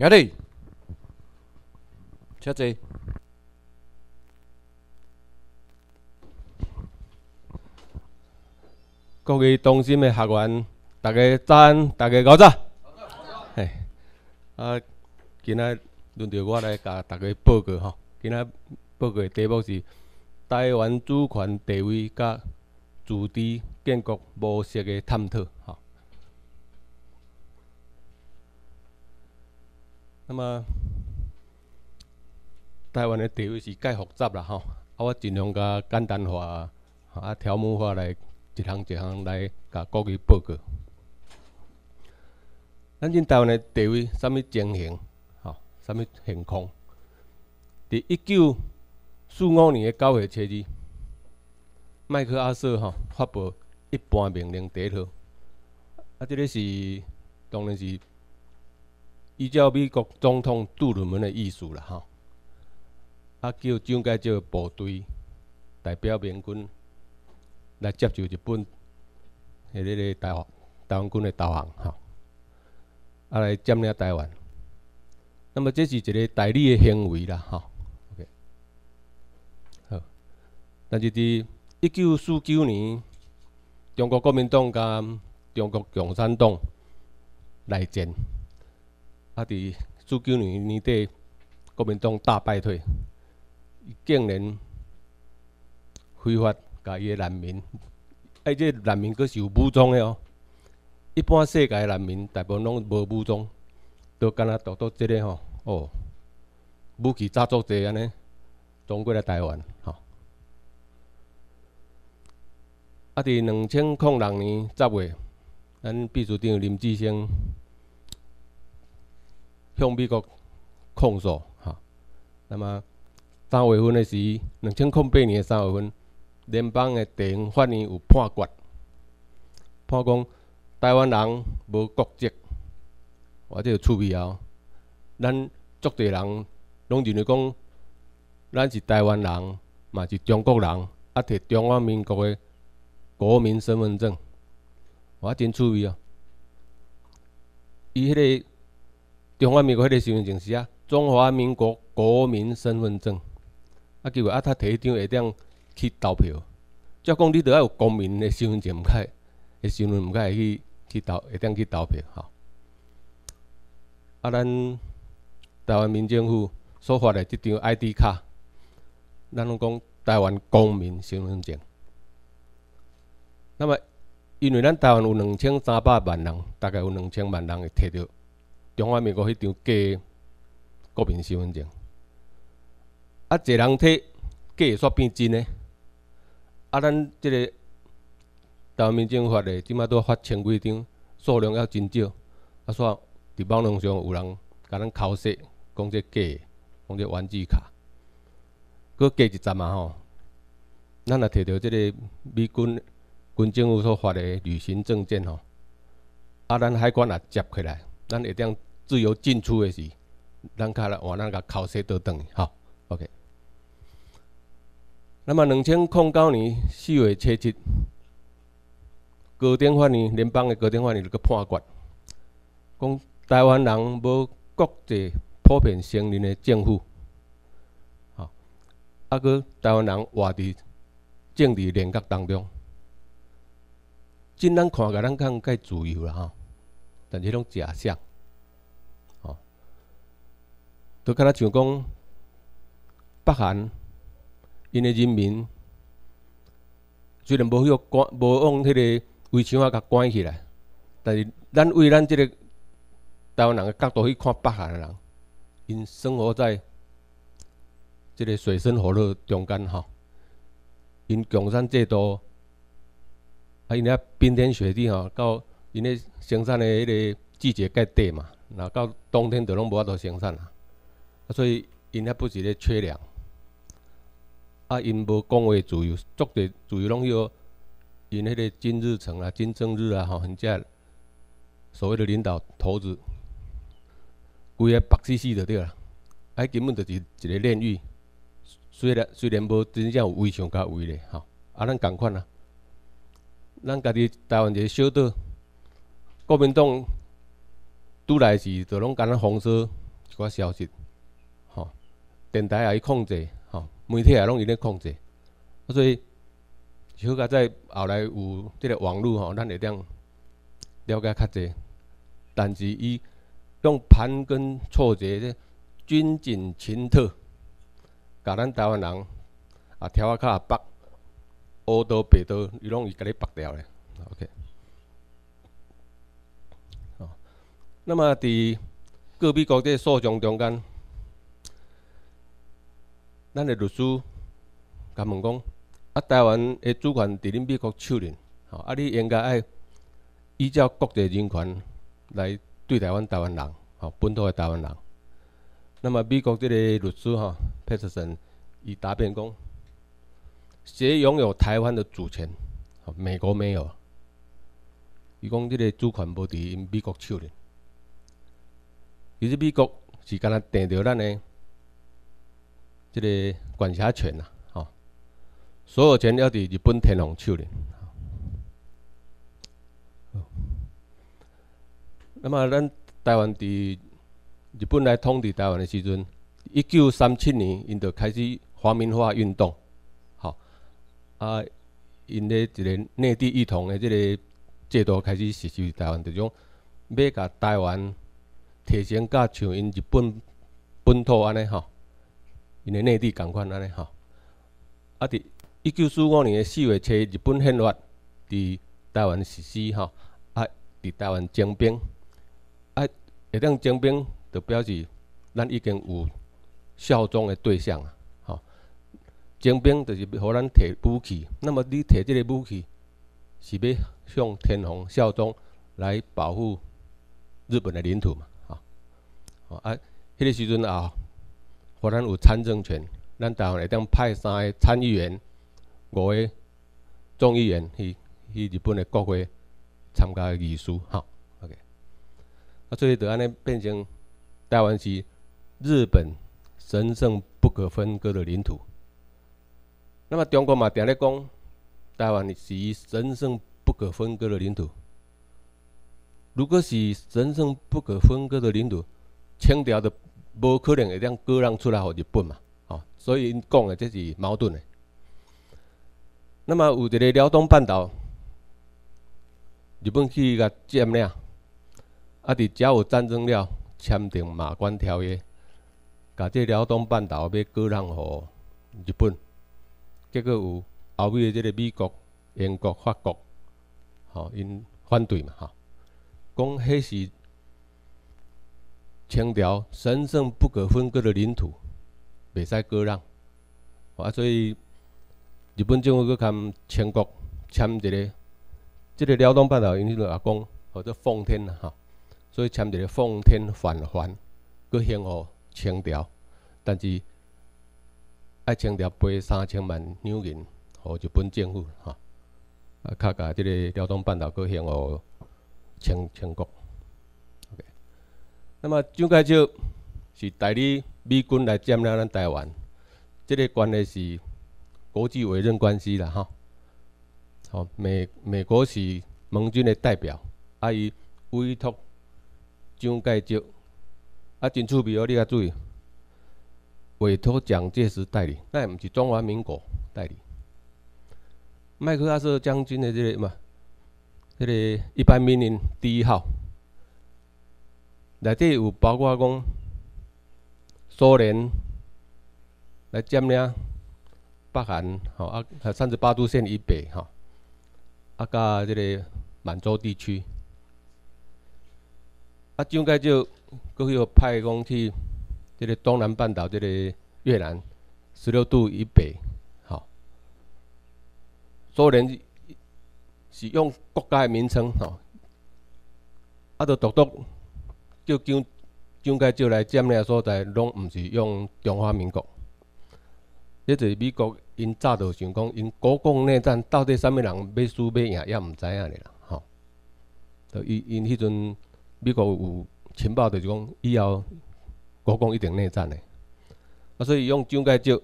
兄弟，请坐。各位同心的学员，大家早安，大家早。嘿，啊，今仔轮到我来甲大家报告吼。今仔报告的题目是台湾主权地位甲自治建国模式的探讨吼。那么，台湾的地位是介复杂啦吼，啊，我尽量甲简单化，啊，条目化来一项一项来甲各位报告。咱即台湾的地位，啥物情形？吼，啥物情况？伫一九四五年的九月初二，麦克阿瑟吼发布一般命令第一套，啊，即个是当然是。依照美国总统杜鲁门的意思啦，吼，啊叫蒋介石部队代表民军来接受日本迄个个台湾台湾军的投降，吼，啊来占领台湾。那么这是一个代理的行为啦，吼。OK，好，但是伫一九四九年，中国国民党甲中国共产党内战。啊！伫四九年年底，国民党大败退，伊竟然非法甲伊诶难民，哎，这难民阁是有武装诶哦。一般世界难民大部分拢无武装，都敢若独独即个吼哦，武器炸作济安尼，中过来台湾吼。啊！伫两千零六年十月，咱秘书长林志升。向美国控诉，哈。那么三月份的时，两千零八年的三月份，联邦的地方法院有判决，判讲台湾人无国籍，或者有趣味哦。咱足地人拢认为讲，咱是台湾人，嘛是中国人，啊，摕中华民国的国民身份证，我真趣味哦。伊迄个。中华民国迄个身份证是啊，中华民国国民身份证。啊，结果啊，他摕迄张会当去投票。即讲你着要有公民的身份证，毋开，诶身份毋该去去投，会当去投票吼。啊，咱台湾民政府所发的即张 ID 卡，咱拢讲台湾公民身份证。那么，因为咱台湾有两千三百万人，大概有两千万人会摕到。中华民国迄张假国民身份证，啊，一人摕假煞变真诶。啊，咱即个台湾民政法诶，即摆都发千几张，数量还真少。啊，煞伫网络上有人甲咱敲说，讲这假，讲这玩具卡，搁加一站嘛吼。咱若摕到即个美军军政府所发诶旅行证件吼，啊，咱海关也接起来，咱会当。自由进出的时，咱卡来换那个考试倒转，好，OK。那么两千零九年四月七日，高等法院联邦的高等法院就个判决，讲台湾人无国际普遍承认的政府，好，啊个台湾人活伫政治联合当中，真咱看起来咱讲介自由啦吼，但是种假象。都敢若像讲，北韩因诶人民虽然无许个关，无往迄个围墙啊甲关起来，但是咱为咱即个台湾人诶角度去看北韩诶人，因生活在即个水深火热中间吼，因共产制度啊，因遐冰天雪地吼，到因咧生产诶迄个季节介短嘛，然后到冬天就拢无法度生产啊。啊所以因遐不是咧缺粮，啊，因无讲话自由，足侪自由拢要因迄个金日成啊、金正日啊，吼，很遮所谓的领导头子，规个白死死就对啦，啊，根本就是一个炼狱。虽然虽然无真正有围墙甲围咧，吼，啊，咱共款啊，咱家己台湾一个小岛，国民党拄来时就拢敢若封锁。一寡消息，电台也去控制，吼，媒体也拢伊咧控制，所以小可在后来有即个网络吼，咱会当了解较济，但是伊用盘根错节的军警情特，甲咱台湾人啊挑啊较北，黑刀白刀，伊拢伊甲你拔掉咧，OK。那么，伫各美国这诉讼中间，咱的律师甲问讲：啊，台湾的主权伫恁美国手里，吼，啊，你应该爱依照国际人权来对待阮台湾人，吼，本土的台湾人。那么，美国这个律师哈，Peterson，伊答辩讲：谁拥有台湾的主权吼？美国没有。伊讲，即个主权无伫因美国手里。其实美国是干那定着咱的即个管辖权呐，吼，所有权要伫日本天皇手里。那么咱台湾伫日本来统治台湾的时阵，一九三七年因就开始华民化运动，吼，啊，因咧一个内地一统的即个制度开始实施台湾，就种要甲台湾。提升甲像因日本本土安尼吼，因诶内地共款安尼吼。啊，伫一九四五年诶四月初，日本宪法伫台湾实施吼，啊，伫台湾征兵，啊，会当征兵，就表示咱已经有效忠诶对象啊，吼。征兵就是互咱摕武器，那么你摕即个武器，是要向天皇效忠，来保护日本诶领土嘛？啊，迄个时阵啊，互咱有参政权，咱台湾会当派三个参议员、五个众议员去去日本的国会参加议事，哈，OK。啊，所以就安尼变成台湾是日本神圣不可分割的领土。那么中国嘛，定咧讲台湾是神圣不可分割的领土。如果是神圣不可分割的领土，清朝的无可能会当割让出来互日本嘛，吼，所以因讲的这是矛盾的。那么有一个辽东半岛，日本去甲占领，啊，伫遮有战争了，签订马关条约，甲这辽东半岛要割让互日本，结果有后尾的这个美国、英国、法国，吼，因反对嘛，吼，讲迄是。清朝神圣不可分割的领土，袂使割让，啊，所以日本政府去跟清国签一个，即个辽东半岛因迄个也讲或者奉天啦，哈，所以签一个奉天返还，去献互清朝，但是爱清朝赔三千万两银，互日本政府，哈，啊，较甲即个辽东半岛去献互清清国。那么蒋介石是代理美军来占领咱台湾，这个关系是国际委任关系啦，哈。好，美美国是盟军的代表，啊，伊委托蒋介石，啊，真趣味哦，你较注意，委托蒋介石代理，那毋是中华民国代理。麦克阿瑟将军的这个嘛，这个一般命令第一号。内底有包括讲苏联来占领北韩，吼啊，三十八度线以北，吼啊，甲即个满洲地区，啊，蒋介石佫有派讲去即个东南半岛，即个越南十六度以北，吼，苏联是用国家的名称，吼，啊，就独独。就蒋蒋介石来占领诶所在，拢毋是用中华民国。迄就是美国因早就想讲，因国共内战到底啥物人要输要赢，也毋知影咧啦，吼。因因迄阵美国有情报，就是讲以后国共一定内战诶。啊，所以用蒋介石，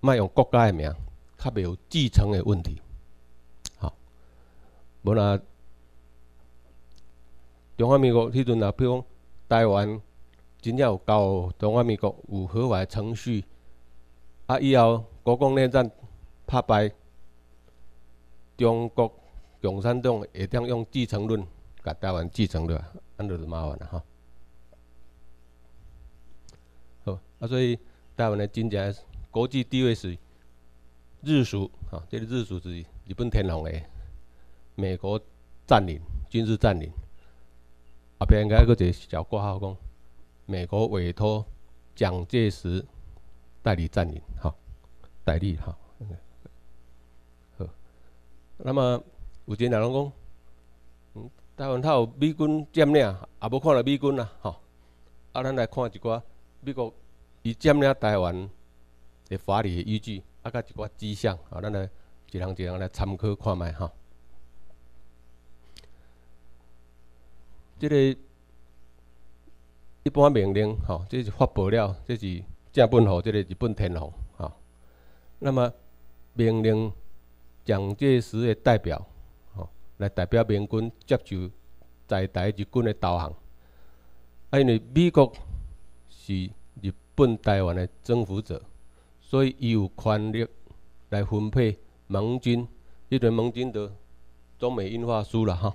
莫用国家诶名，较袂有继承诶问题。吼，无若中华民国迄阵若比如讲。台湾真正有交中华民国有合法程序，啊以后国共内战拍败，中国共产党会当用继承论甲台湾继承了，安尼就麻烦了吼。好，啊所以台湾的真正国际地位是日属，吼，这个日属是日本天皇的，美国占领，军事占领。后边应该搁一个小括号讲，美国委托蒋介石代理占领，哈，代理哈。好，那么有钱人讲，嗯，台湾它有美军占领，也无看到美军啦，吼。啊，咱来看一寡美国伊占领台湾的法理依据，啊，甲一寡迹象，啊，咱来一人一人来参考看觅哈。这个一般命令，吼，这是发布了，这是正本号，这个日本天皇，吼。那么命令蒋介石的代表，吼，来代表民军接受在台日军的投降。啊，因为美国是日本台湾的征服者，所以伊有权力来分配盟军，迄个盟军的中美印化书了，吼。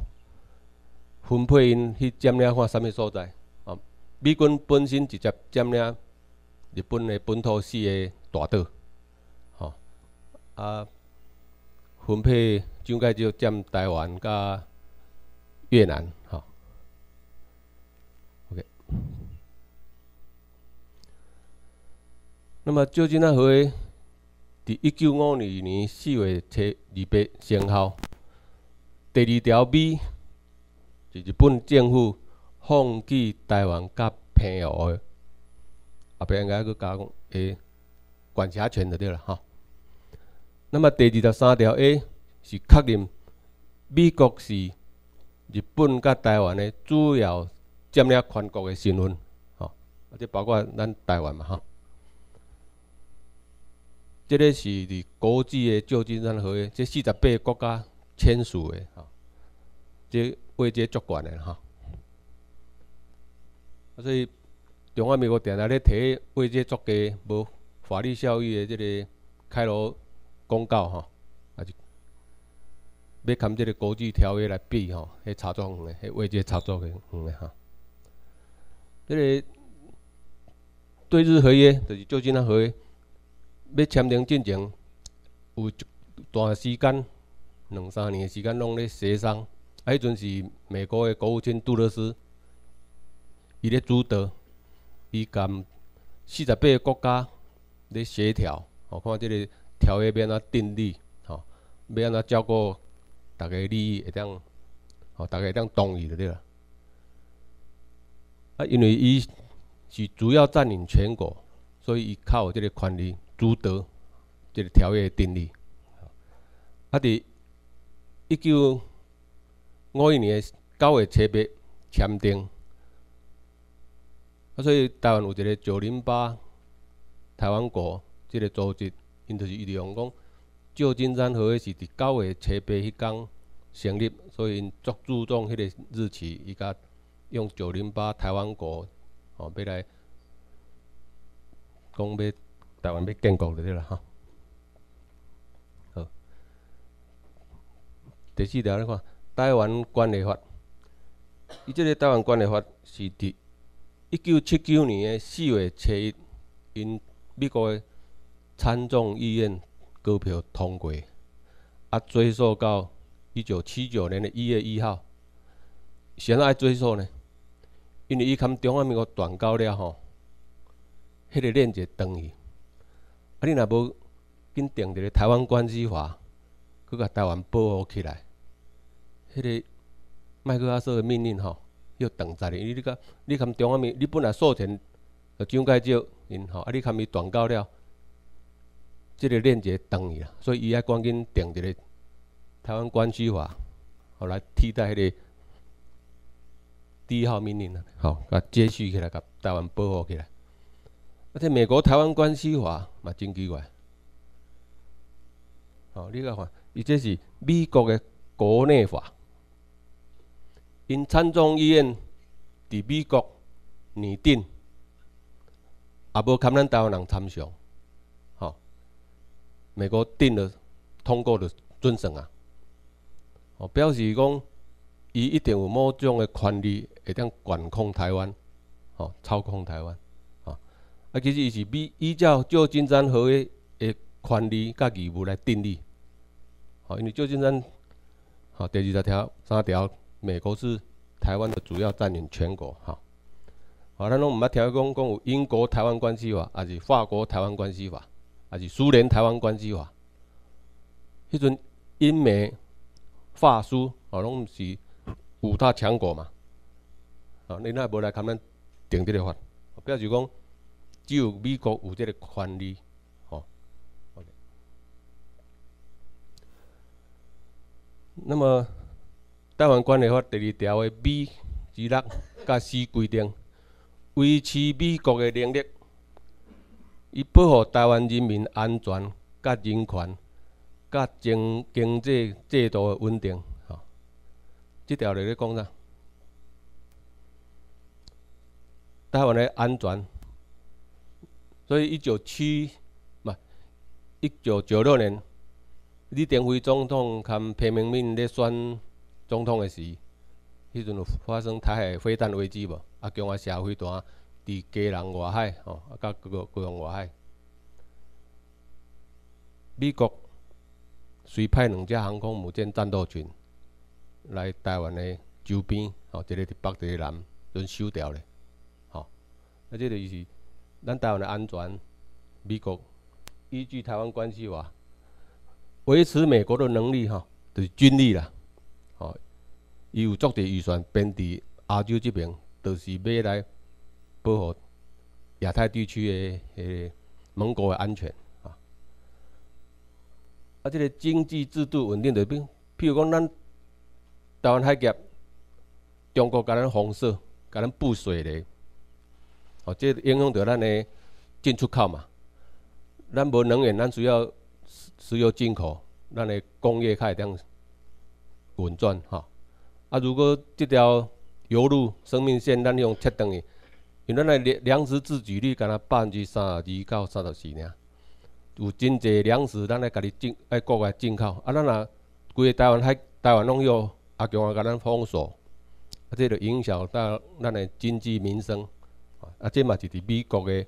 分配因去占领看啥物所在？啊，美军本身直接占领日本的本土四个大岛，吼啊，分配蒋介石占台湾甲越南，吼。OK。那么旧金山合约伫一九五二年四月初二八生效，第二条 B 日本政府放弃台湾甲澎湖的，后边应该佫加讲诶管辖权就对了吼。那么第二十三条 A 是确认美国是日本甲台湾的主要占领权国的身份，吼，啊，即包括咱台湾嘛吼。即个是伫国际的旧金山合约，即四十八个国家签署的，吼，这。位阶足悬的哈，所以中华民国定定咧提位阶足低、无法律效益的即个开罗公告哈，啊就要含即个国际条约来比吼，迄操作远的，迄位阶操作远的哈。即个对日合约就是旧金山合约，要签订进程有一段时间，两三年的时间拢咧协商。啊，迄阵是美国的国务卿杜勒斯，伊咧主导，伊甲四十八个国家咧协调，吼看即个条约要安怎订立，吼要安怎照顾大家利益会当，吼大家会当同意着对啦。啊，因为伊是主要占领全国，所以伊靠即个权力主导即个条约订立。啊，伫一九五一年九月七八签订，啊，所以台湾有一个九零八台湾国即个组织，因就是利用讲旧金山合约是伫九月七八迄天成立，所以因足注重迄个日期，伊甲用九零八台湾国哦，要来讲要台湾要建国就对啦哈。好，第四条你看。台湾管理法，伊即个台湾管理法是伫一九七九年诶四月初一，因美国诶参众议院高票通过，啊，追溯到一九七九年的一月一号。现在爱追溯呢？因为伊含中华民国断交了吼，迄个链接断去。啊，你若无紧定一个台湾关系法，佮甲台湾保护起来。迄个麦克阿瑟的命令吼，要等十年。你你讲，你看中华民，你本来授权蒋介石因吼，啊，你看伊断交了，即个链接断去啦，所以伊爱赶紧定一个台湾关系法，后来替代迄个第一号命令啦，吼，甲接续起来，甲台湾保护起来。而且美国台湾关系法嘛真奇怪，吼，你看，伊这是美国的国内法。因参众议院伫美国拟定也无看咱台湾人参详，吼，美国定了通过了准绳啊，哦，表示讲伊一定有某种的权利会当管控台湾，吼，操控台湾，啊，啊，其实伊是比依照旧金山合约的权利甲义务来定立，吼，因为旧金山，吼，第二十条、三条，美国是台湾的主要占领全国，哈。啊，咱拢毋捌听讲讲有英国台湾关系法，还是法国台湾关系法，还是苏联台湾关系法？迄阵英美法苏啊，拢是五大强国嘛。啊，你若无来看咱定这个法，表示讲只有美国有这个权利，吼。那么台湾关系法第二条的 B 之六甲 C 规定。维持美国的能力，以保护台湾人民安全、甲人权、甲经经济制度的稳定。吼，即条咧咧讲啥？台湾的安全，所以一九七，唔，一九九六年，李登辉总统含彭明敏咧选总统诶时，迄阵有发生台海飞弹危机无？啊，中华社会团伫家人外海吼，啊，甲各个各样外海，美国随派两只航空母舰战斗群来台湾诶周边，吼，一个伫北，一个南，拢收掉咧，吼。啊，即个就是咱台湾的安全，美国依据台湾关系法维持美国的能力，吼，就是军力啦，伊有足地预算编伫亚洲这边。就是要来保护亚太地区的诶盟国的安全啊！啊，这个经济制度稳定的，比譬如讲，咱台湾海峡，中国甲咱封锁，甲咱布水咧，哦，这影响着咱的进出口嘛。咱无能源，咱需要石油进口，咱的工业开会当运转哈。啊，如果这条油路生命线，咱用切断去，因咱的粮粮食自给率敢若百分之三十二到三十四尔，有真济粮食咱来家己进爱国外进口，啊，咱若规个台湾海台湾拢要阿强啊，甲咱封锁，啊，这就影响到咱的经济民生，啊，这嘛是伫美国的，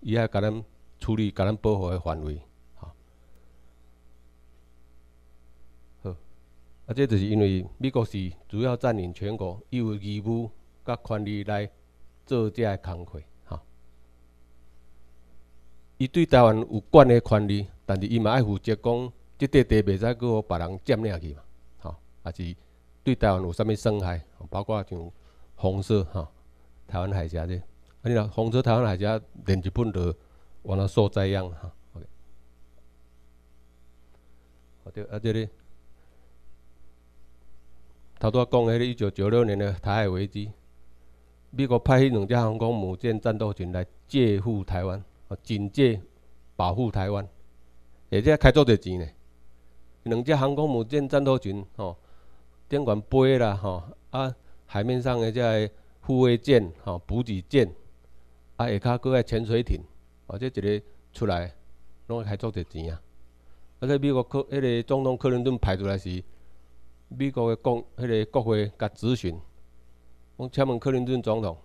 伊爱甲咱处理、甲咱保护的范围。啊，这就是因为美国是主要占领全国，伊有义务甲权利来做这个工作，哈。伊对台湾有管的权利，但是伊嘛爱负责讲，即块地袂使阁互别人占领去嘛，吼，也是对台湾有啥物损害，包括像红色，哈，台湾海峡这，啊，你若红色台湾海峡连一本都往那所在样，哈，OK。好对，啊，这里。头拄仔讲迄个一九九六年的台海危机，美国派迄两只航空母舰战斗群来借护台湾，警戒保护台湾，而且开足侪钱呢。两只航空母舰战斗群，吼，顶管飞啦，吼，啊，海面上的这护卫舰，吼，补给舰，啊，下骹搁个潜水艇，或者一个出来，拢开足侪钱啊。而且美国克迄个总统克林顿派出来时。美国的国，迄个国会甲咨询，讲请问克林顿总统，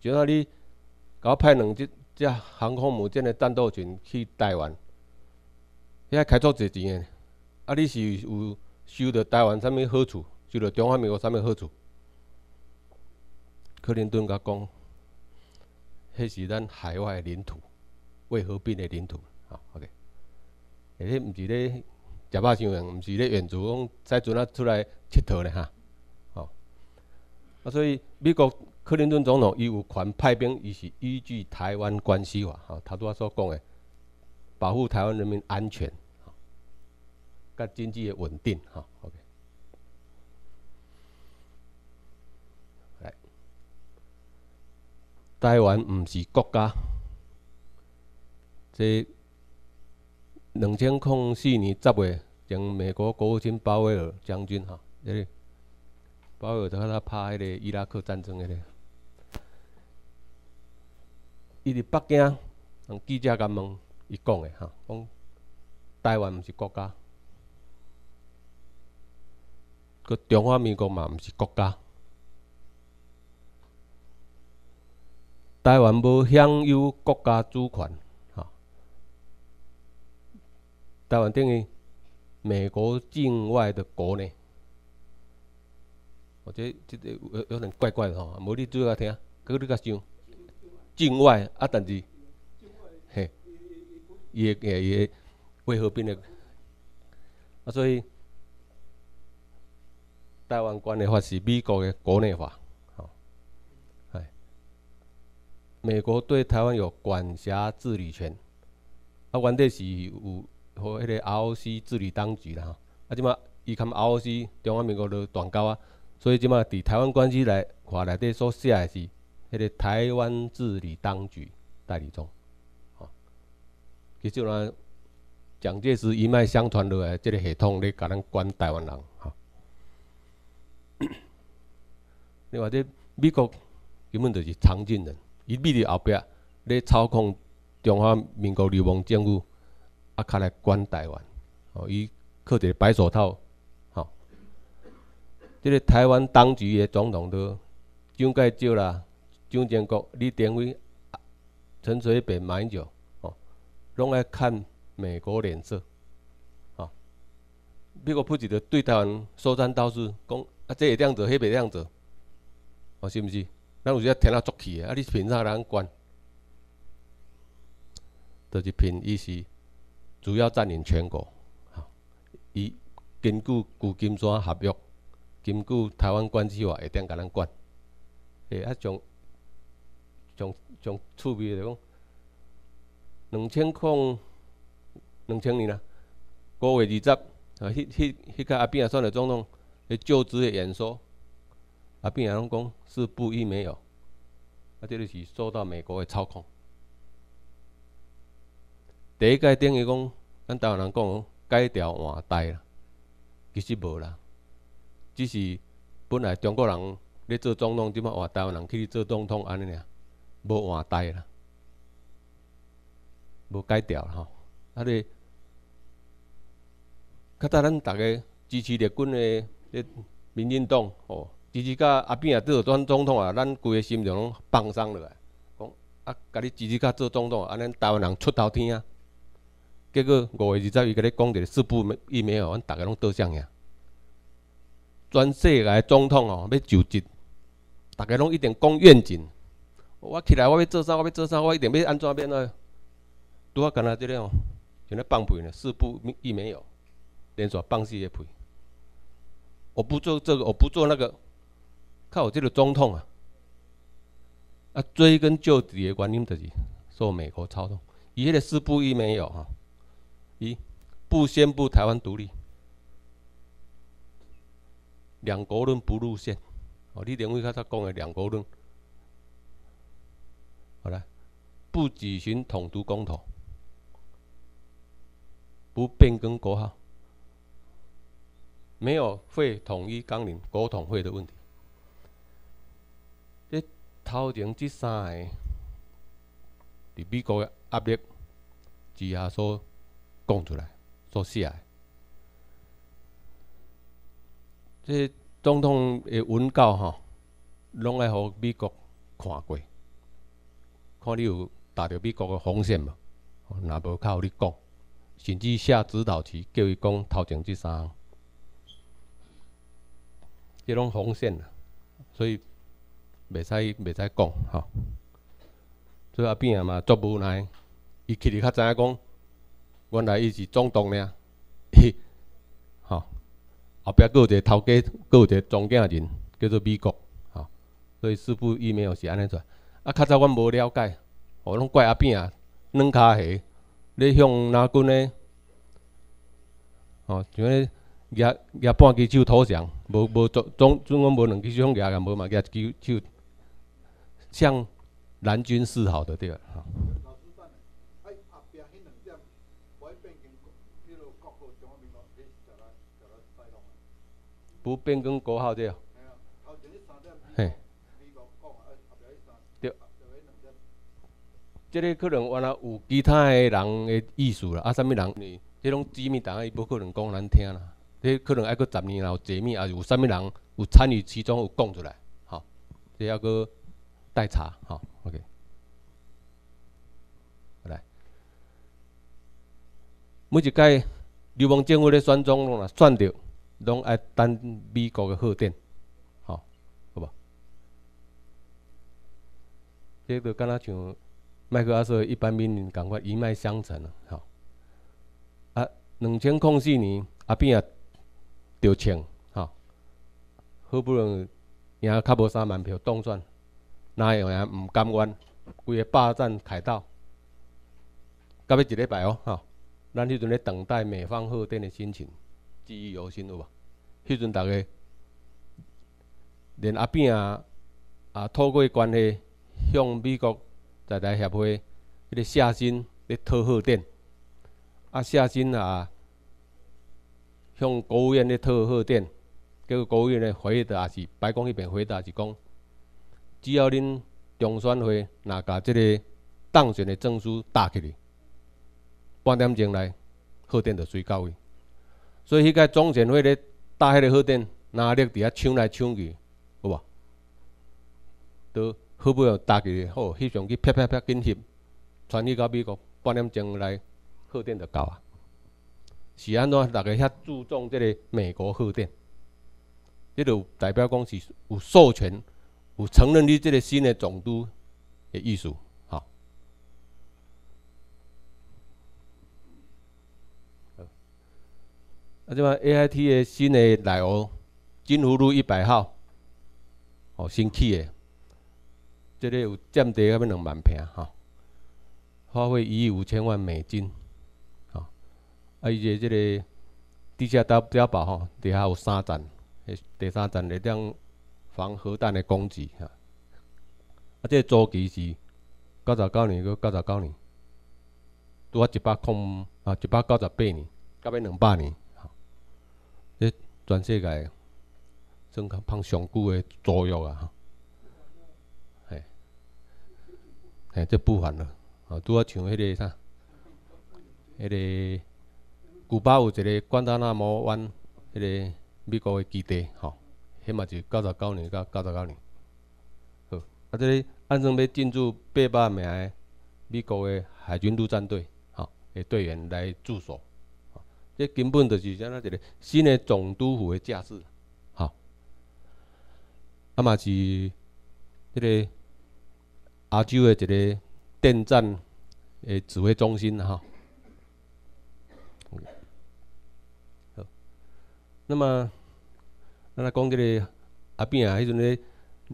就那你甲我派两只只航空母舰的战斗群去台湾，遐开足侪钱的，啊，你是有收到台湾啥物好处？收到中华民国啥物好处？克林顿甲讲，迄是咱海外领土，未合并的领土，好，OK，迄毋是咧。食饱伤用，毋是咧援助讲再阵啊出来佚佗咧哈，吼。啊，所以美国克林顿总统伊有权派兵，伊是依据台湾关系法，吼，头拄仔所讲诶，保护台湾人民安全，吼，甲经济诶稳定，吼，OK。来，台湾毋是国家，这。两千零四年十月，将美国国务卿鲍威尔将军哈，迄个鲍威尔在他拍迄个伊拉克战争迄个，伊伫北京，记者甲问伊讲诶，哈，讲台湾毋是国家，佮中华民国嘛毋是国家，台湾无享有国家主权，哈，台湾等于美国境外的国内，或者即个有有点怪怪的吼，无你主要听，佮你较想。境外啊，但是，嘿，伊个伊个配合变的，啊，所以台湾管的话是美国的国内法，吼，哎，美国对台湾有管辖治理权，啊，原底是有和迄个 ROC 治理当局啦，吼，啊，即马伊含 ROC 中华民国都断交啊，所以即马伫台湾关系内话内底所写的是。迄个台湾治理当局代理中，吼，其实呢，蒋介石一脉相传落来，即个系统咧，甲咱管台湾人，吼。另外，这美国根本就是常进人，伊秘伫后壁咧操控中华民国流氓政府，啊，卡来管台湾，哦，伊靠一个白手套，吼。即个台湾当局的总统都蒋介石啦。蒋经国、李登辉、陈水扁、马英九，哦，拢爱看美国脸色，哦，美国不一个对台湾说三道四，讲啊，这会这样做，迄袂这样做，哦，是毋是？咱有时听到足气的，啊，你凭啥人管？就是凭伊是主要占领全国，哈，伊根据旧金山合约，根据台湾关系法，会当甲咱管，诶，啊，从从从趣味的讲，两千空两千年啊，五月二十，啊，迄迄迄个阿扁也选了总统，迄就职的演说，阿扁也拢讲是不一没有，啊，这就是受到美国的操控。第一届等于讲，咱台湾人讲改朝换代啦，其实无啦，只是本来中国人咧做总统，即摆换台湾人去做总统安尼尔。无换代啦，无改掉吼。啊，咧，较早咱逐个支持日军的咧民进党吼，支持甲阿扁也做总统啊，咱规个心就拢放松落来。讲啊，甲你支持甲做总统，安尼台湾人出头天啊。结果五月二十伊甲你讲一个四部一没有，阮逐个拢倒向呀。全世界总统哦要就职，逐个拢一定讲愿景。我起来，我要做啥？我要做啥？我一定要安怎变呢？拄啊，干那即个哦，像咧放屁呢，四部一没有，连续放四个屁。我不做这个，我不做那个，靠我这个总统啊！啊，追根究底的原因就是受美国操纵。伊迄个四部一没有哈，一不宣布台湾独立，两国论不入宪。哦，李登辉较早讲的两国论。好了，不举行统独公投，不变更国号，没有会统一纲领国统会的问题。这头前这三个，伫美国的压力之下所讲出来、所写的，这总统的文稿吼，拢爱互美国看过。看你有达着美国的红线无？若无靠你讲，甚至下指导棋，叫伊讲头前即三项，即拢红线啦，所以袂使袂使讲吼。所以阿扁啊嘛足无奈，伊去咧较知影讲，原来伊是总统尔，嘿，吼，后壁佫有一个头家，佫有一个庄稼人，叫做美国，吼，所以似乎伊没有是安尼做。啊，较早阮无了解，哦拢怪阿扁啊，软骹下咧向哪军咧？哦，像咧举举半支手投降，无无总总总共无两支手举个，无嘛举支手向蓝军示好的对个。不变更国号对。即个可能原来有其他的人的意思啦，啊，啥物人呢？即种机密档案伊无可能讲咱听啦。即可能还佫十年后解密，啊，有啥物人有参与其中有讲出来，吼，即还佫待查，吼，OK。来，每一届流氓政府咧选总统啦，选着拢爱等美国诶贺电，吼，好无？即个敢若像麦克阿瑟一般命令赶快一脉相承啊，吼。啊，两千零四年阿扁也。着枪，吼，好不容易赢较无三万票当选，哪会样毋甘愿，规个霸占凯道，到尾一礼拜哦，吼，咱迄阵咧等待美方贺电的心情，记忆犹新有无？迄阵逐个连阿扁啊，啊透过关系向美国在台协会迄个谢新咧讨贺电，啊谢新啊。向国务院咧讨贺电，结果国务院咧回答也是白宫迄边回答是讲，只要恁中选会若甲即个当选的证书打起哩，半点钟来贺电就随到位。所以迄个中选会咧打迄个贺电，哪力伫遐抢来抢去，有无？都好不容易打起，好，翕相机啪啪啪紧翕，传去到美国，半点钟来贺电就到啊。是安怎？大家遐注重即个美国核电，即个代表讲是有授权、有承认你即个新的总督的意思，吼。啊，即嘛 A I T 的新的内湖金湖路一百号，哦，新起的，即个有占地要两万平，吼，花费一亿五千万美金。啊，伊个即个地下碉碉堡吼，底下有三层，第三层会当防核弹的攻击哈。啊，即个周期是九十九年到九十九年，拄啊一百空啊一百九十八年，到尾两百年，全世界算较芳上久的租约啊，吼。嘿，嘿，即部分咯，啊，拄啊像迄个啥，迄个。古巴有一个关达纳摩湾，迄个美国的基地，吼，迄嘛是九十九年到九十九年。好，啊，这个安装要进驻八百名的美国的海军陆战队，吼，的队员来驻守。这根本就是像那一个新的总督府的架势，吼。啊嘛是迄个亚洲的一个电站的指挥中心，吼。那么，咱来讲即个阿扁啊，迄阵咧，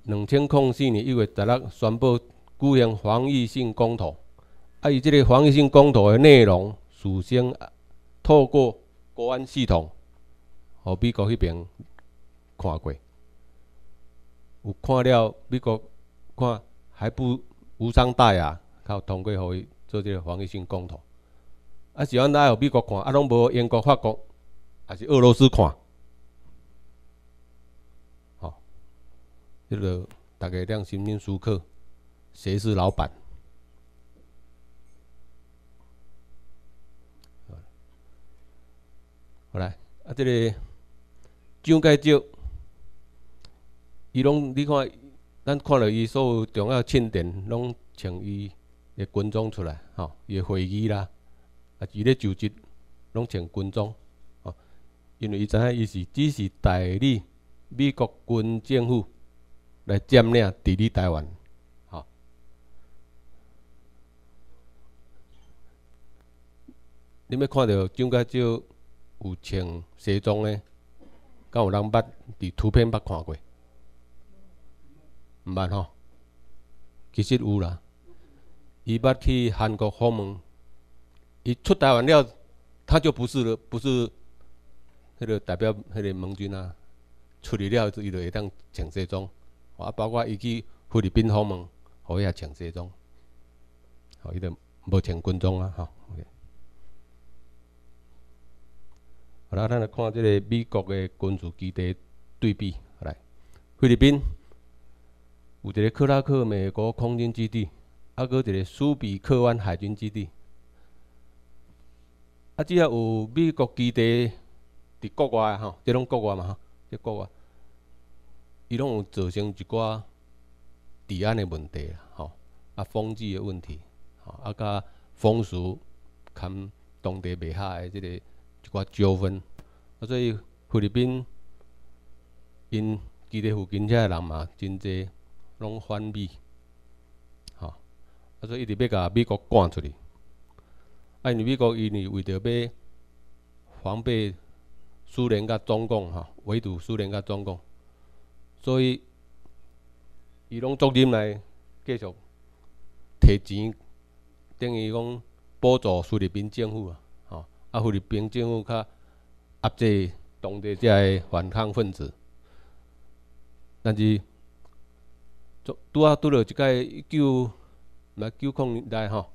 两千零四年一月十六宣布举行防御性公投。啊，伊即个防御性公投的内容，事先透过国安系统，互美国迄边看过，有看了美国看还不无伤大雅，靠通过互伊做即个防御性公投。啊，是安怎互美国看，啊，拢无英国、法国，还是俄罗斯看。这个大家让心灵熟客，谁是老板？好来，啊，这个蒋介石，伊拢你看，咱看到伊所有重要庆典，拢请伊的军装出来，吼，伊的会议啦，啊，伊咧就职，拢请军装，吼，因为伊知影伊是只是代理美国军政府。来占领治理台湾，吼！你要看到蒋介石有穿西装的？敢有人捌伫图片捌看过？毋捌吼？其实有啦，伊捌去韩国访问，伊出台湾了，他就不是了，不是迄个代表迄个盟军啊，出去了伊就会当穿西装。啊，包括伊去菲律宾访问，互伊也穿西装，吼，伊就无穿军装啊，吼。啦，咱来看即个美国的军事基地对比，来，菲律宾有一个克拉克美国空军基地，啊，搁一个苏比克湾海军基地。啊，只要有美国基地伫国外吼，即拢国外嘛吼，即国外，伊拢有造成一寡治安的问题啦，吼，啊，风纪的问题，吼，啊，甲风俗堪当地袂合的即个一寡纠纷，啊，所以菲律宾因基地附近遮人嘛真济，拢反美，吼，啊，所以一直要甲美国赶出去。啊，因为美国因为为着要防备苏联甲中共吼，围堵苏联甲中共，所以伊拢责任来继续摕钱，等于讲补助菲律宾政府啊，啊菲律宾政府较压制当地遮个反抗分子，但是拄啊拄着一届一九来九零年代吼。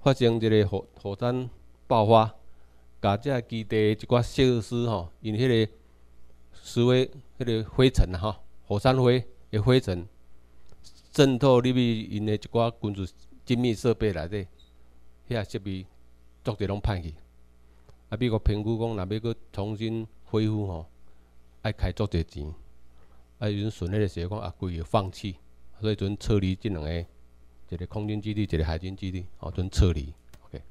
发生一个火火山爆发，甲遮基地一寡设施吼，因迄个石灰、迄个灰尘吼，火山灰的灰尘渗透入去因的一寡军事精密设备内底，遐设备足侪拢歹去。啊，美国评估讲，若要搁重新恢复吼，爱开足侪钱。啊，伊阵顺迄个时讲，啊，规个放弃，所以阵撤离即两个。一个空军基地，一个海军基地，哦，准撤离。OK，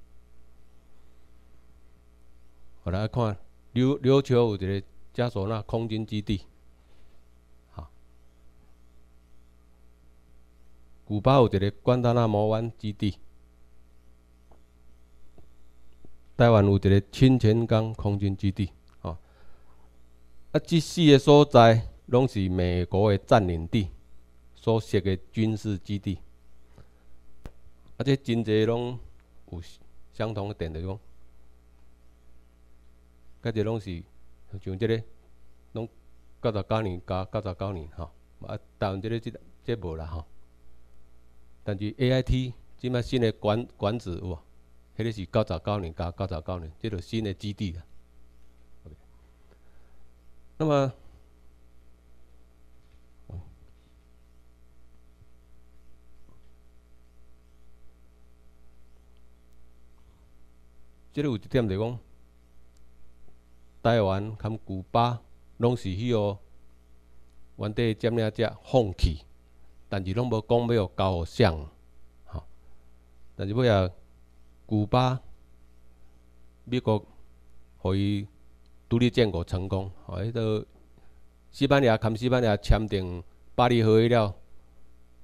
我来看琉琉球有一个加索纳空军基地，好。古巴有一个关达纳摩湾基地，台湾有一个清泉岗空军基地，哦。啊，这四个所在拢是美国的占领地所设的军事基地。啊，这真济拢有相同的点的讲，甲这拢是像这个，拢九十九年加九十九年吼，啊，台湾这个这这无啦吼。但是 A I T 即摆新的管管子有无？迄个是九十九年加九十九年，即个新的基地啦。那么。即个有一点就讲，台湾含古巴拢是迄个原地占领者放弃，但是拢无讲要交互谁，吼。但是尾啊，古巴美国互伊独立建国成功，吼，迄个西班牙含西班牙签订巴黎和约了，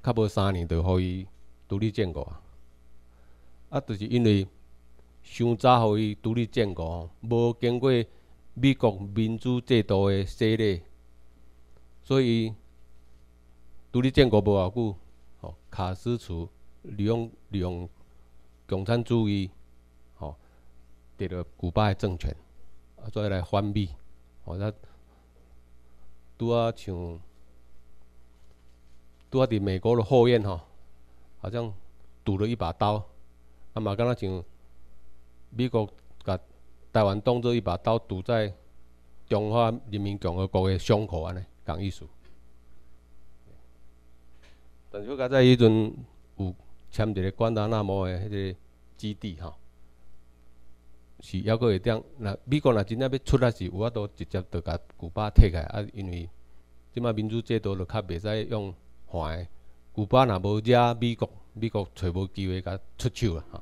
较无三年就互伊独立建国啊，啊，就是因为。伤早，互伊独立建国，无经过美国民主制度的洗礼，所以独立建国无偌久，吼，卡斯楚利用利用共产主义，吼，得到古巴的政权，啊，再来反美，吼，他拄啊像拄啊伫美国的后院，吼，好像堵了一把刀，啊嘛，敢若像。美国甲台湾当做一把刀堵在中华人民共和国的胸口安尼，讲意思。但是，佮在迄阵有签一个关达纳摩的迄个基地吼，是犹阁会当。那美国若真正要出来是有法度直接就甲古巴摕起来啊，因为即马民主制度就较袂使用坏。古巴若无惹美国，美国找无机会甲出手啊。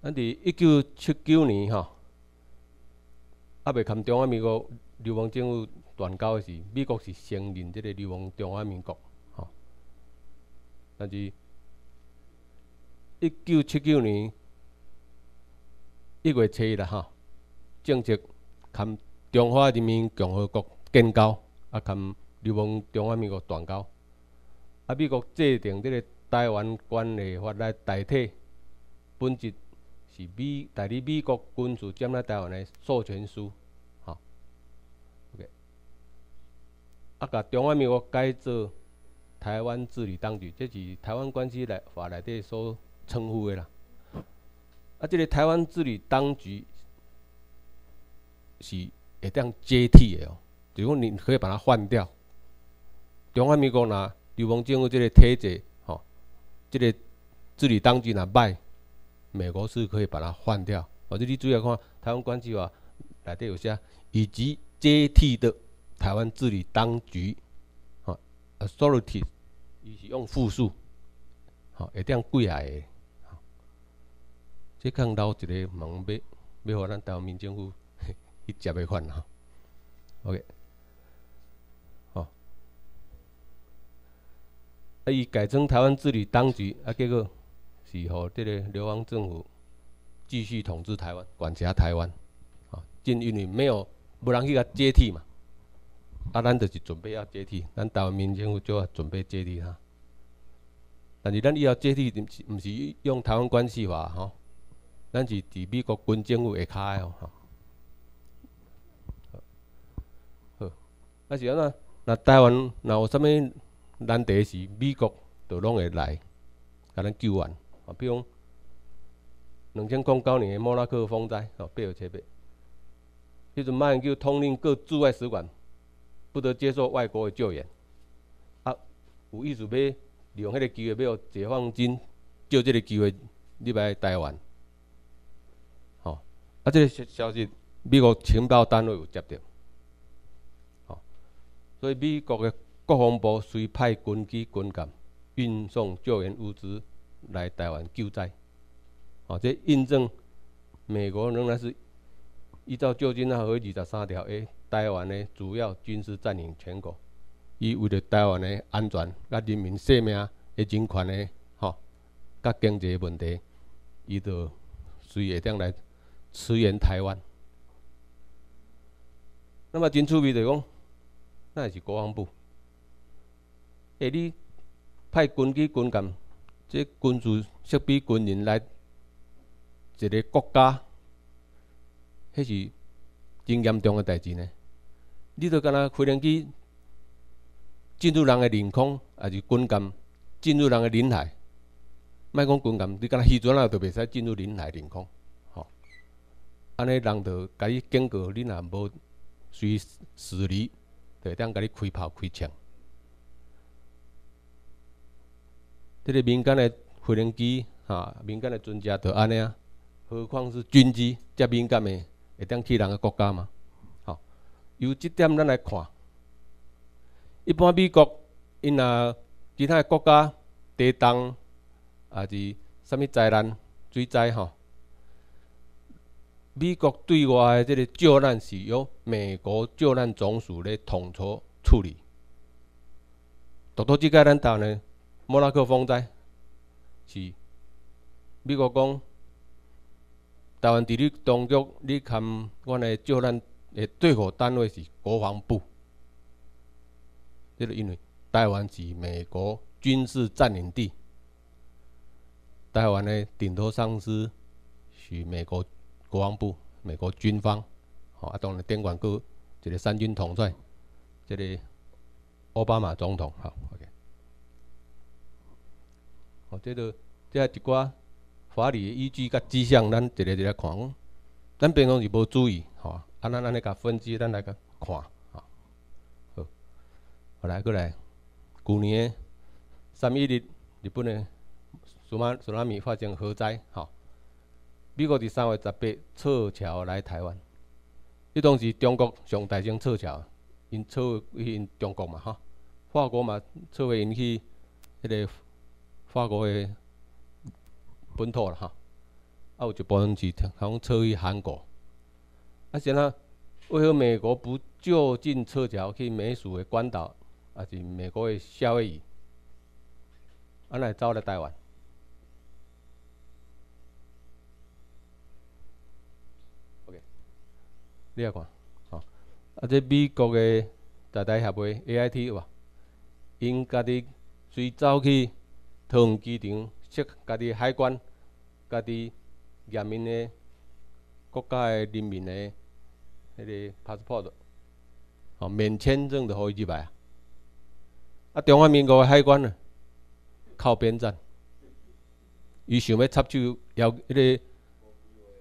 咱伫一九七九年吼，还未含中华民国流亡政府断交时，美国是承认即个流亡中华民国吼。但是一九七九年一月七日吼，正式含中华人民共和国建交，啊含流亡中华民国断交。啊，美国制定即个台湾关系法来代替本质。是美代理美国军事占领台湾的授权书，吼，OK，啊，甲中华民国改做台湾治理当局，这是台湾关系来法内底所称呼的啦。啊，这个台湾治理当局是会当接替的哦，如果你可以把它换掉，中华民国若流氓政府这个体制，吼，这个治理当局若歹，美国是可以把它换掉。或者你主要看台湾关系法内底有写，以及接替的台湾治理当局，吼，authority，伊是用复数，吼，会当几下个，即看到一个问要要互咱台湾民政府 去接个款吼，OK。啊！伊改称台湾治理当局，啊，结果是互这个流亡政府继续统治台湾、管辖台湾，啊，正因为没有无人去甲接替嘛，啊，咱就是准备要接替，咱台湾民政府就要准备接替他。但是咱以后接替，毋是毋是用台湾关系法吼，咱是伫美国军政府下骹的哦，吼。好，啊是安怎？那台湾若有啥物？难题是美国都拢会来，甲咱救援。啊，比如讲两千零九年的莫拉克风灾，哦，八月七八，迄阵马英九统领各驻外使馆，不得接受外国的救援。啊，有意思要利用迄个机会，要解放军借即个机会入来台湾。吼，啊，即个消消息，美国情报单位有接到。吼，所以美国的。国防部随派军机、军舰运送救援物资来台湾救灾，哦，这印证美国仍然是依照旧金山合约二十三条 A，台湾的主要军事占领全国，伊为了台湾的安全、甲人民生命、诶人权的吼，甲经济问题，伊就随会当来驰援台湾。那么真趣味就讲，那也是国防部。诶，你派军机、军舰，即军事设备、军人来一个国家，迄是真严重诶代志呢。你著敢若飞人机进入人诶领空，还是军舰进入人诶领海？莫讲军舰，你敢若渔船啊，都袂使进入领海领空。吼，安尼人著甲你警告，你若无随时离，就会当甲你开炮开枪。这个民间的飞人机，哈，民间的专家都安尼啊，何况是军机，遮敏感的，会当去人个国家嘛？由即点咱来看，一般美国因啊其他国家地动，啊是啥物灾难、水灾吼，美国对外的这个救难是由美国救难总署咧统筹处理。独独即个咱台呢？莫拉克风灾是美国讲台湾地理当局，你看，阮的救难诶对口单位是国防部，这个因为台湾是美国军事占领地，台湾的顶头上司是美国国防部，美国军方，吼啊，当然电管局一个三军统帅，这个奥巴马总统，好。哦，这个这一寡法律依据甲迹象，咱一个一个看。咱平常是无注意，啊，咱安尼甲分析，咱来甲看，吼。好，好来，过来，去年三一日，日本的苏马苏拉米发生核灾，吼。美国伫三月十八撤侨来台湾，迄当时中国上大声撤侨，因撤因中国嘛，吼。法国嘛撤回因去迄个。法国的本土啦，哈，啊有一部分是通撤去韩国。啊，现在为何美国不就近撤侨去美属的关岛，啊是美国的夏威夷，啊来走来台湾？OK，你来看，吼，啊这美国的台台协会 AIT 有无？因家己随走去。桃园机场设家己海关，家己验明的国家的人民的迄个 passport，吼免签证就互伊入来啊。啊，中华民国的海关呢，靠边站，伊想要插手要迄个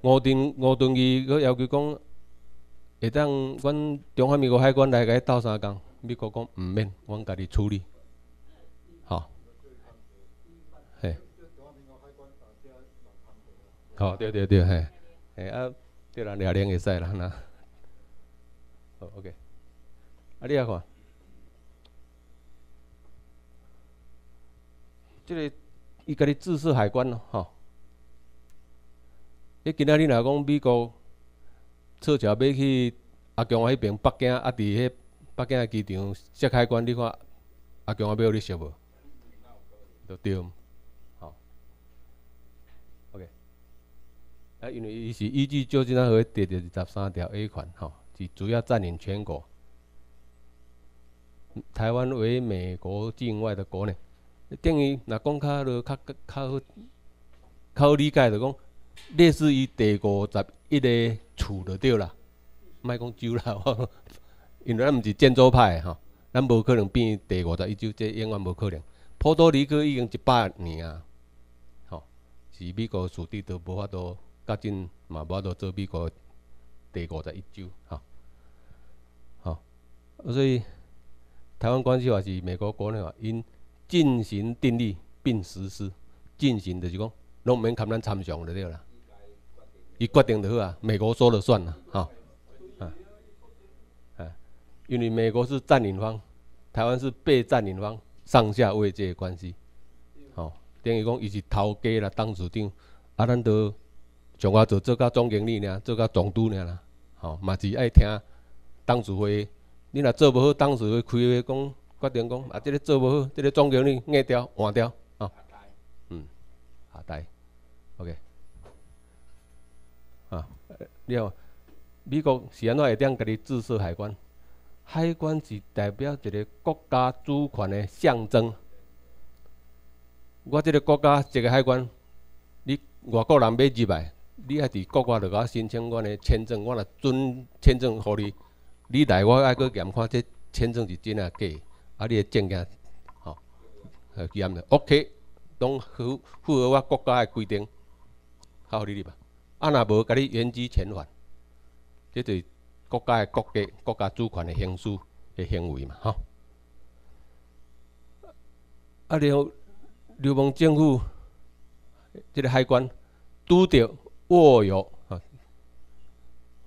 吴敦吴敦义，佮要求讲会当阮中华民国海关来甲伊斗相共，美国讲毋免，阮家己处理，吼，嘿，好，对对对，嘿，嘿啊，对啦，掠零会使啦，那，好，OK，啊，你来看，即个伊家己自设海关咯，吼，你今仔日若讲美国撤侨要去阿强迄边北京，啊，伫迄北京机场设海关，你看阿强要互你设无？都对，好，OK。啊，因为伊是依据旧金山合约第二十三条 A 款，吼，是主要占领全国。台湾为美国境外的国内，等于若讲较落较较较好理解，就讲类似于第五十一个处就对啦，莫讲州啦。因为咱毋是建州派吼，咱无可能变第五十一州，这永远无可能。波多黎各已经一百年啊，吼，是美国属地都无法度，甲真嘛无法度做美国第五十一州，吼，吼，所以台湾关系法是美国国内法，因进行订立并实施，进行就是讲，拢免看咱参详就对啦，伊决定就好啊，美国说了算啦，吼。因为美国是占领方，台湾是被占领方，上下位阶关系，吼，等于讲伊是头家啦，董事长，啊，咱都上我做做到总经理尔，做到总督尔啦，吼，嘛是爱听董事会，你若做无好，董事会开会讲决定讲，啊，即个做无好，即个总经理硬掉换掉，吼，嗯，下台，OK，啊，了，美国是安怎会当甲你自设海关？海关是代表一个国家主权的象征。我即个国家一个海关，你外国人要入来，你爱伫国外着甲我申请我的签证，我若准签证互你。你来我爱搁验看这签证是真啊假，啊，你的证件吼，呃验了 OK，拢符符合我国家的规定，好你入吧。啊，若无，甲你原机遣返，即是。国家的国家、国家主权的行使的行为嘛，吼。啊，流流氓政府这个海关拄着握有啊，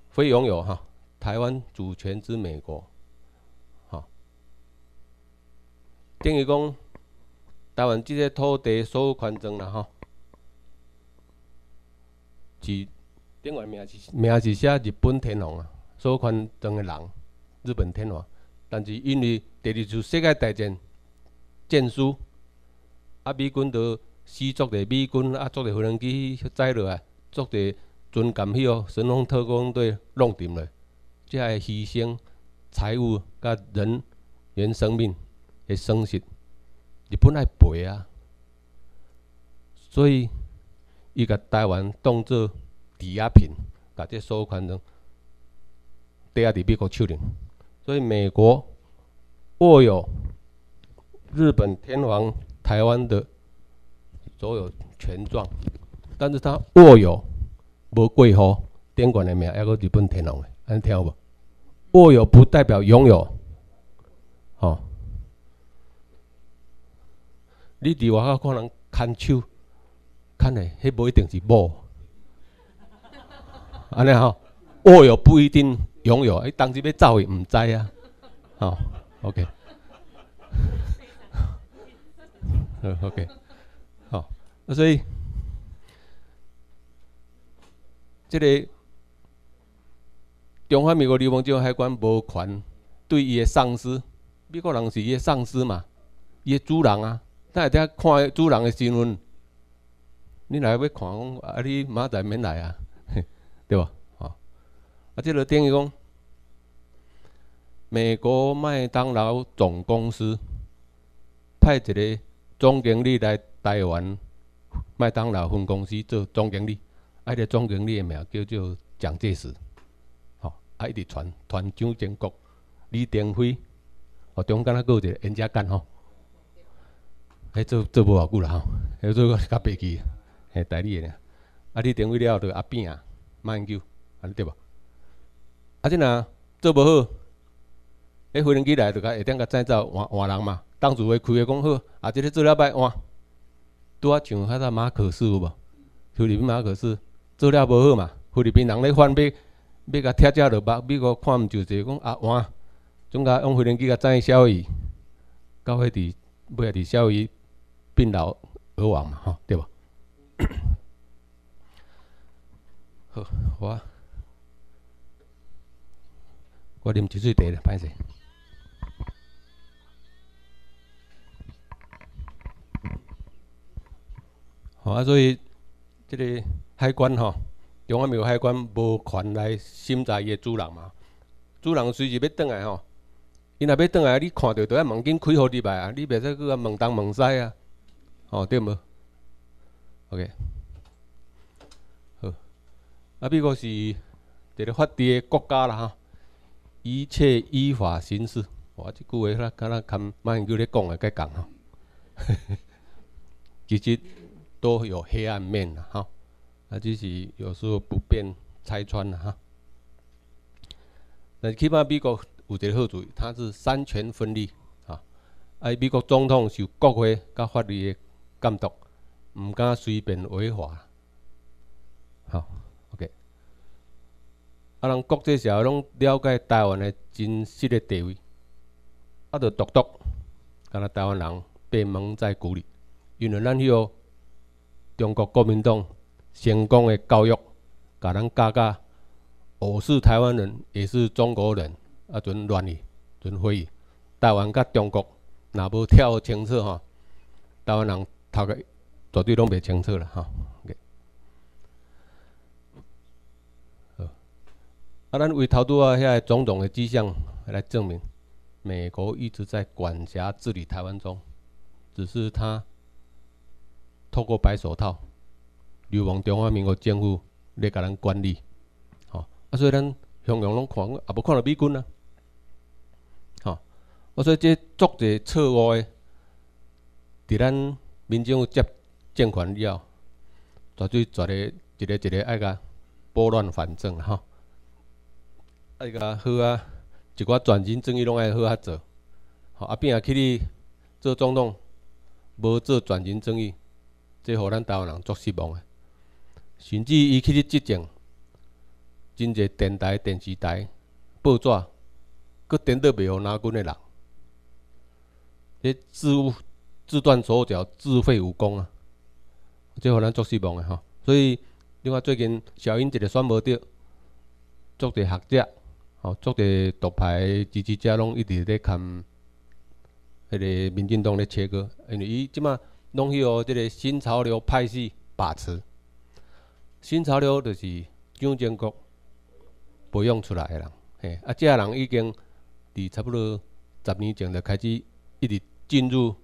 非拥有哈台湾主权之美国，哈，等于讲台湾这个土地所有权证啦，哈，是顶外名是名是写日本天皇啊。所有权证的人，日本天皇，但是因为第二次世界大战战输，啊，美军都死足的美军啊，足的飞行机载落来，足的军舰去哦，神风特工队弄沉了，即个牺牲财物甲人员生命的损失，日本爱赔啊，所以伊甲台湾当做抵押品，甲这所权证。抵押伫美国手里，所以美国握有日本天皇台湾的所有权状，但是他握有无过户典管的名，还个日本天皇的，安听无？握有不代表拥有，哦。你伫外口可能看手，看的迄无一定是某，安尼吼，握有不一定。拥有，哎，当时要走伊毋知啊，好，OK，嗯，OK，好，那所以，这个中华民国流氓种海关无权对伊的上司，美国人是伊的上司嘛，伊的主人啊，咱会当看主人的新闻，你来要看讲，啊，你明仔载免来啊，对吧？啊，即个等于讲，美国麦当劳总公司派一个总经理来台湾麦当劳分公司做总经理，啊，个总经理的名叫做蒋介石，吼，啊，一直传团长全国李登辉，哦，中间还佫有一个严家淦吼，迄做做无偌久啦吼，迄做较白记，嘿，代理的，啊，李登辉了后就阿扁啊，马英九，安尼对无？啊，即若做无好，迄飞行机来，就甲下顶甲载走换换人嘛。当主委开个讲好，啊，即个做了歹换，拄啊像迄个马可思有无？菲律宾马可斯做了无好嘛？菲律宾人咧反要要甲拆只落目，美国看毋就济，讲啊换，总甲用飞行机甲载小伊，到迄伫尾仔伫小伊病老而亡嘛，吼，对无？好，好啊我啉一水茶咧，歹势。好啊，所以即个海关吼，中华民国海关无权来审查伊个主人嘛。主人随时要转来吼，伊若要转来，你看着都要门紧开互入来啊，你袂使搁问东问西啊，吼对无？OK，好。啊，美国是一个法治个国家啦吼，一切依法行事。哇，即句话敢若敢若跟马英九咧讲个甲共吼，其实。都有黑暗面啦哈，啊，只是有时候不便拆穿了哈。那起码美国有一个好处，它是三权分立啊。啊，美国总统受国会甲法律的监督，毋敢随便违法。好，OK。啊，人国际社会拢了解台湾的真实的地位，啊，就独独，敢若台湾人被蒙在鼓里，因为咱迄个。中国国民党成功的教育，甲咱教教，我是台湾人，也是中国人，啊，阵乱去，阵会议，台湾甲中国若无跳清楚吼，台湾人头个绝对拢袂清楚啦吼。好，啊，咱为头拄啊遐种种的迹象来证明，美国一直在管辖治理台湾中，只是他。透过白手套，流亡中华民国政府来甲咱管理，吼啊！所以咱向阳拢看，也无看到美军啊，吼啊！所以这作者错误诶，伫咱民政府接政权了，绝对绝对一个一个爱甲拨乱反正吼，爱甲好啊！一寡转型正义拢爱好啊做，吼啊变啊去你做总统，无做转型正义。这互咱台湾人足失望诶，甚至伊去咧执政，真侪电台、电视台、报纸，佫颠倒袂互拿军诶人，这自自断手脚、自废武功啊！这互咱足失望诶吼。所以，你看最近小英一个选无着，足侪学者，吼，足侪独派支持者拢一直咧看迄个民进党咧切割，因为伊即马。拢去互即个新潮流派系把持，新潮流就是蒋经国培养出来诶人，嘿，啊，即个人已经伫差不多十年前就开始一直进入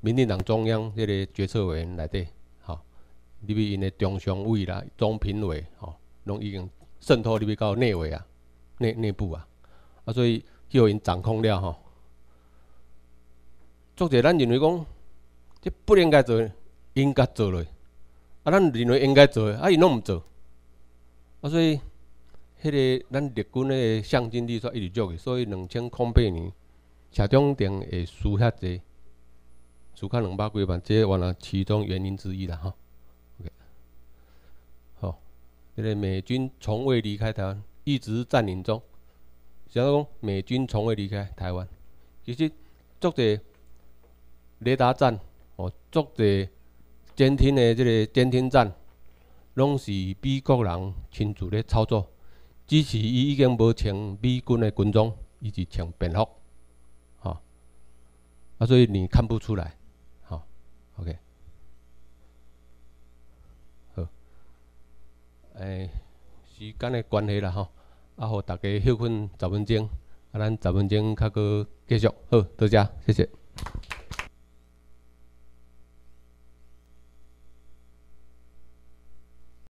民进党中央即个决策委员内底，吼，入去因诶中常委啦、中评委，吼，拢已经渗透入去到内委啊、内内部啊，啊，所以叫因掌控了吼。作者咱认为讲。即不应该做，应该做嘞。啊，咱认为应该做，啊，伊拢毋做。啊，所以，迄个咱日军的向心力煞一直足去，所以两千零八年，社长定会输遐济，输较两百几万，这原来其中原因之一啦，吼。OK，好，迄个美军从未离开台湾，一直占领中。想讲美军从未离开台湾，其实足者雷达站。哦，足侪监听的这个监听站，拢是美国人亲自咧操作。只是伊已经无穿美军的军装，伊是穿便服，吼，啊，所以你看不出来，吼，OK，好，诶，时间的关系啦，吼，啊，互大家休困十分钟，啊，咱十分钟较搁继续，好，多谢，谢谢。